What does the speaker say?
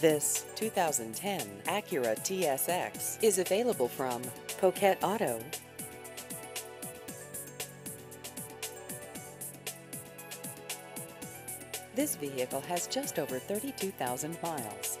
This 2010 Acura TSX is available from Poquet Auto. This vehicle has just over 32,000 miles.